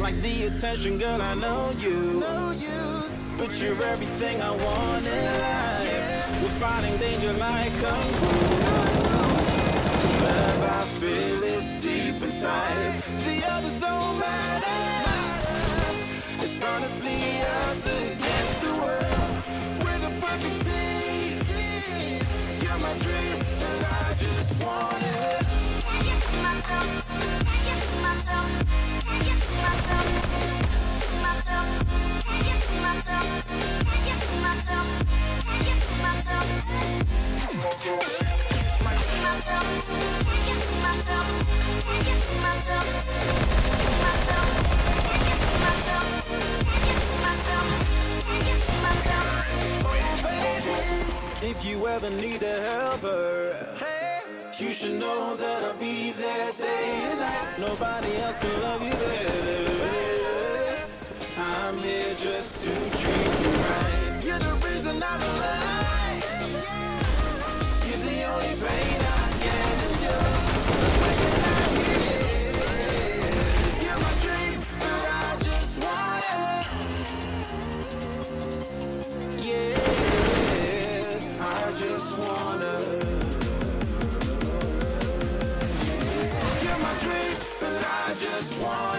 Like the attention, girl, I know you. But you're everything I want in life. We're fighting danger like kung fu. Love I feel is deep inside. The others don't matter. It's honestly us against the world. We're the perfect myself. Can't get to myself. Can't myself. Ever need a helper, you should know that I'll be there day and night. Nobody else can love you better. I'm here just to treat you one.